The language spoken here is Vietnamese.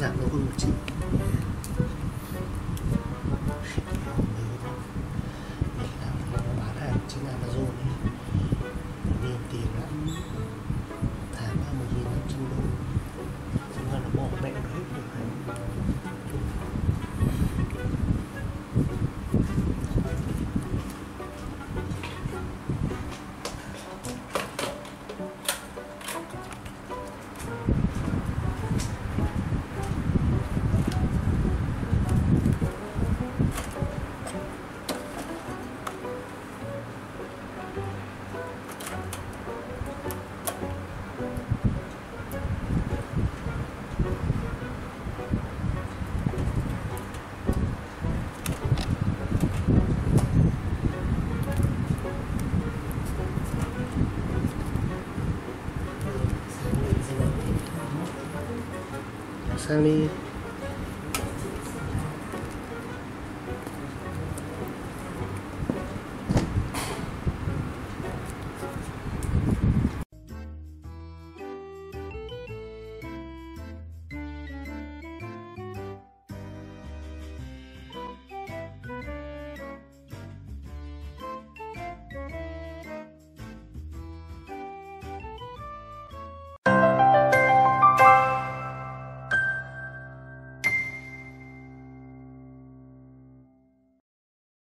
Dạ, giảm nó hơn một chút mình làm bán hàng trên Amazon ấy. Nhiều tiền lắm. sekali.